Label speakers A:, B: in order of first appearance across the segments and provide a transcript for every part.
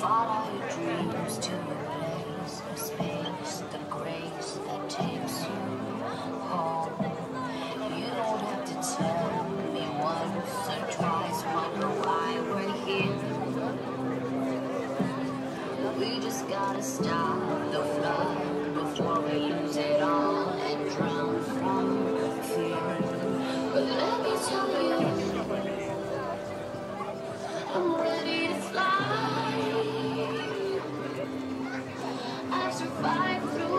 A: follow your dreams to a place of space, the grace that takes you home. You don't have to tell me once or twice, wonder why we're here. We just gotta stop. Five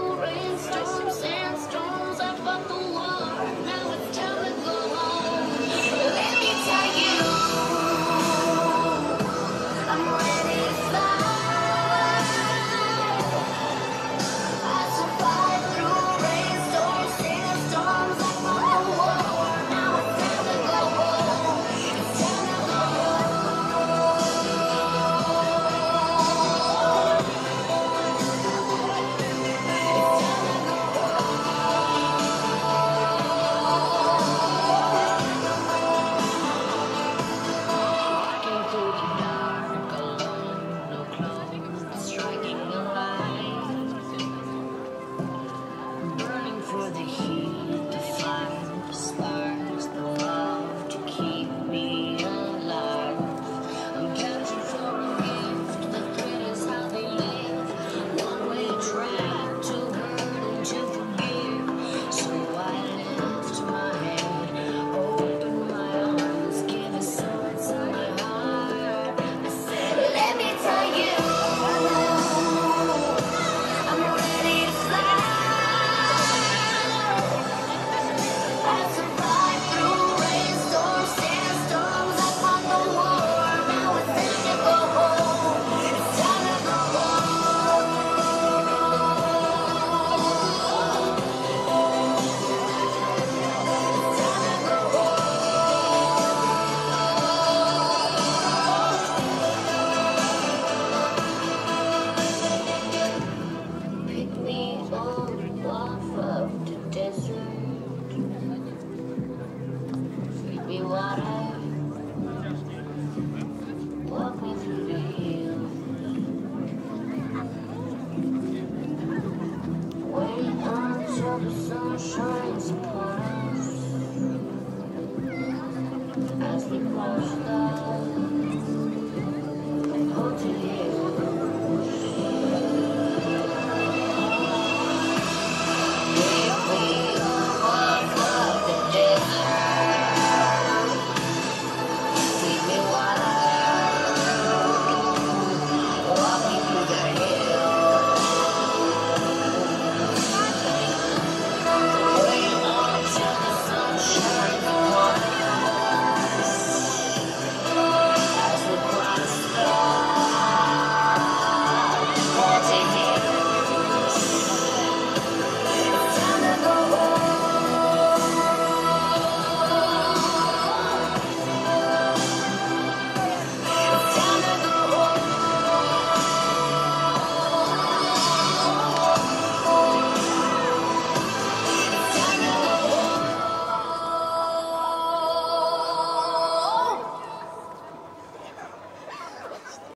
A: walk the desert. Feed me water. Walk me through the hills. Wait until the sun shines upon us. As we cross the